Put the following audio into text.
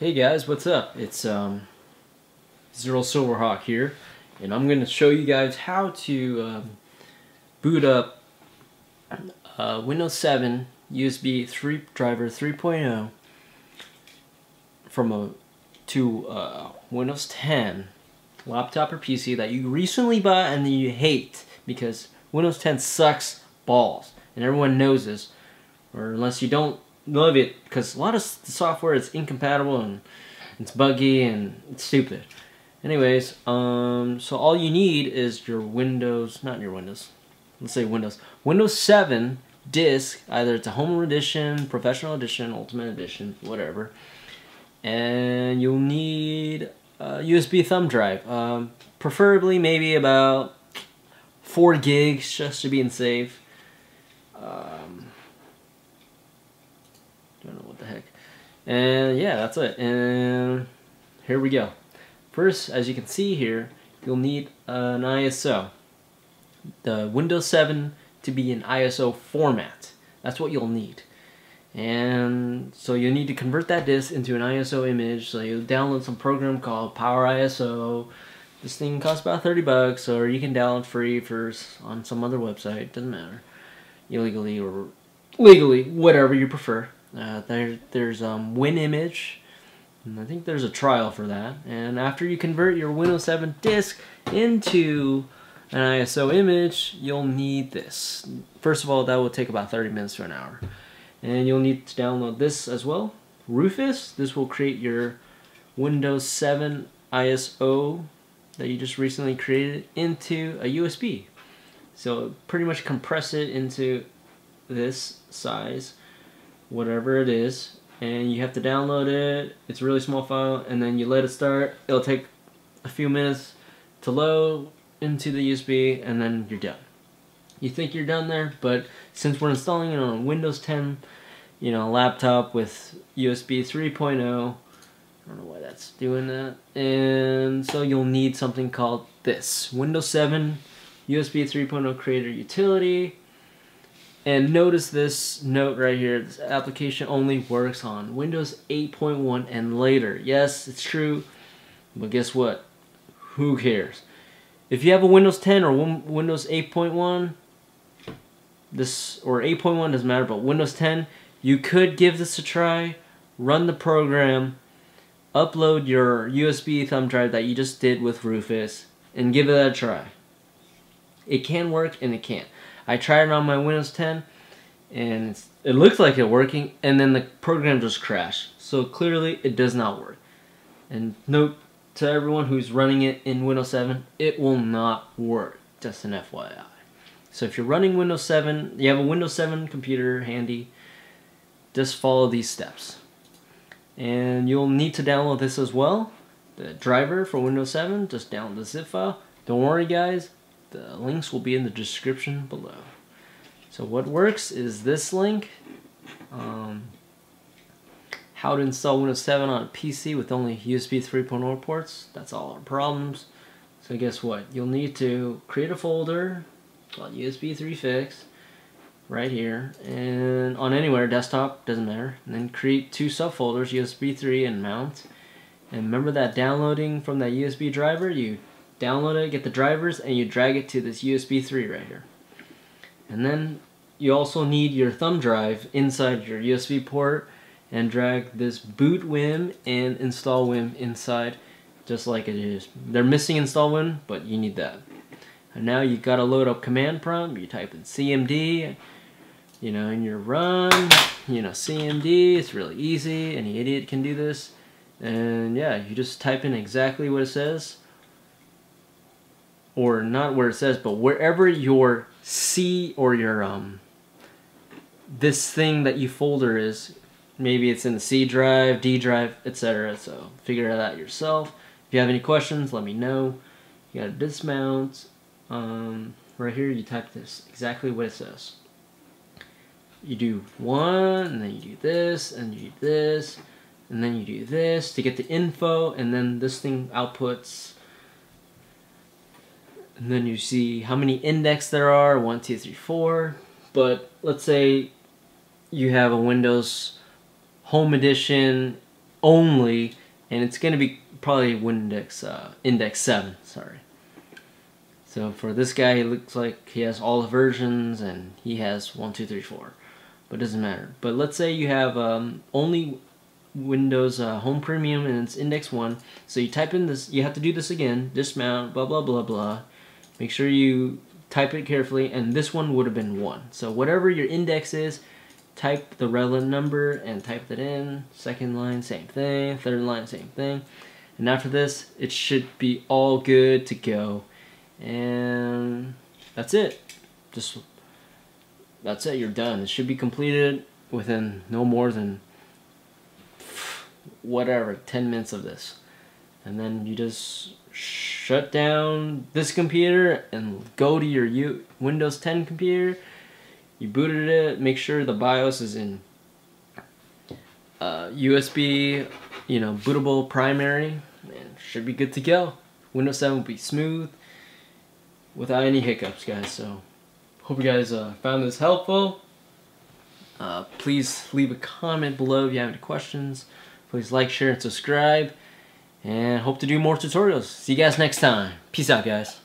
Hey guys, what's up? It's um, Zero Silverhawk here, and I'm going to show you guys how to um, boot up uh, Windows 7 USB 3 driver 3.0 from a to uh, Windows 10 laptop or PC that you recently bought and that you hate because Windows 10 sucks balls, and everyone knows this, or unless you don't love it because a lot of software is incompatible and it's buggy and it's stupid. Anyways, um, so all you need is your Windows, not your Windows, let's say Windows, Windows 7 disk, either it's a Home Edition, Professional Edition, Ultimate Edition, whatever, and you'll need a USB thumb drive, um, preferably maybe about 4 gigs just to be in safe. Um, don't know what the heck. And yeah, that's it. And here we go. First, as you can see here, you'll need an ISO. The Windows 7 to be in ISO format. That's what you'll need. And so you need to convert that disk into an ISO image. So you download some program called Power ISO. This thing costs about 30 bucks, or you can download free for on some other website. Doesn't matter, illegally or legally, whatever you prefer. Uh, there, there's um, WinImage, and I think there's a trial for that. And after you convert your Windows 7 disk into an ISO image, you'll need this. First of all, that will take about 30 minutes to an hour. And you'll need to download this as well. Rufus, this will create your Windows 7 ISO that you just recently created into a USB. So pretty much compress it into this size whatever it is and you have to download it. It's a really small file and then you let it start. It'll take a few minutes to load into the USB and then you're done. You think you're done there but since we're installing it on a Windows 10 you know laptop with USB 3.0 I don't know why that's doing that. And so you'll need something called this Windows 7 USB 3.0 creator utility and notice this note right here, this application only works on Windows 8.1 and later. Yes, it's true, but guess what? Who cares? If you have a Windows 10 or Windows 8.1, this or 8.1 doesn't matter, but Windows 10, you could give this a try, run the program, upload your USB thumb drive that you just did with Rufus, and give it a try. It can work and it can't. I tried it on my Windows 10 and it looks like it working and then the program just crashed. So clearly it does not work. And note to everyone who's running it in Windows 7, it will not work. Just an FYI. So if you're running Windows 7, you have a Windows 7 computer handy, just follow these steps. And you'll need to download this as well. The driver for Windows 7, just download the zip file. Don't worry guys, the links will be in the description below. So what works is this link. Um, how to install Windows 7 on a PC with only USB 3.0 ports. That's all our problems. So guess what? You'll need to create a folder called USB 3 fix right here and on anywhere desktop doesn't matter and then create two subfolders USB 3 and mount and remember that downloading from that USB driver you download it, get the drivers, and you drag it to this USB 3 right here. And then you also need your thumb drive inside your USB port and drag this boot Wim and install Wim inside just like it is. They're missing install Wim, but you need that. And now you gotta load up command prompt, you type in CMD, you know, in your run, you know, CMD, it's really easy, any idiot can do this. And yeah, you just type in exactly what it says or not where it says, but wherever your C or your um this thing that you folder is, maybe it's in the C drive, D drive, etc. So figure it out yourself. If you have any questions, let me know. You gotta dismount. Um, right here, you type this exactly what it says. You do one, and then you do this, and you do this, and then you do this to get the info, and then this thing outputs and then you see how many index there are, one, two, three, four. But let's say you have a Windows Home Edition only, and it's going to be probably Windex uh, Index 7, sorry. So for this guy, he looks like he has all the versions, and he has 1, 2, 3, 4. But it doesn't matter. But let's say you have um, only Windows uh, Home Premium and it's Index 1. So you type in this, you have to do this again, dismount, blah, blah, blah, blah. Make sure you type it carefully, and this one would have been 1. So whatever your index is, type the relevant number and type that in. Second line, same thing. Third line, same thing. And after this, it should be all good to go. And that's it. Just that's it. You're done. It should be completed within no more than whatever 10 minutes of this. And then you just shut down this computer and go to your U Windows 10 computer. You booted it. Make sure the BIOS is in uh, USB, you know, bootable primary, and should be good to go. Windows 7 will be smooth without any hiccups, guys. So, hope you guys uh, found this helpful. Uh, please leave a comment below if you have any questions. Please like, share, and subscribe. And hope to do more tutorials. See you guys next time. Peace out, guys.